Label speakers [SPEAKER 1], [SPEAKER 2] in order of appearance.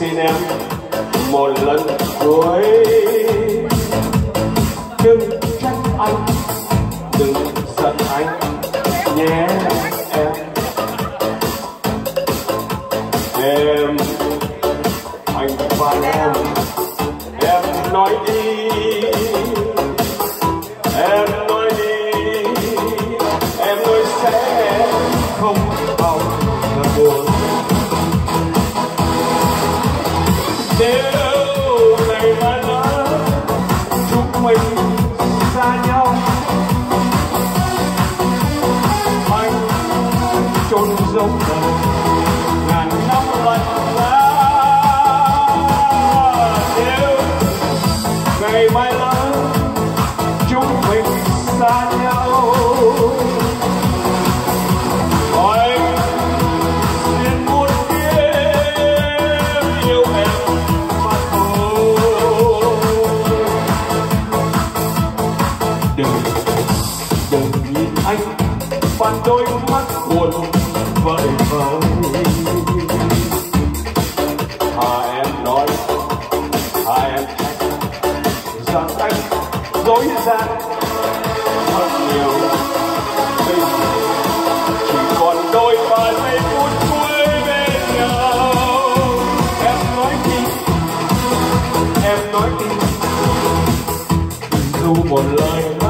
[SPEAKER 1] xin em một lần cuối bàn đôi mắt buồn vợi vợi. Hà em nói, hà em rằng anh dối gian. Thật nhiều chỉ còn đôi ba giây phút cuối bên nhau. Em nói đi, em nói đi. Dù một lời nói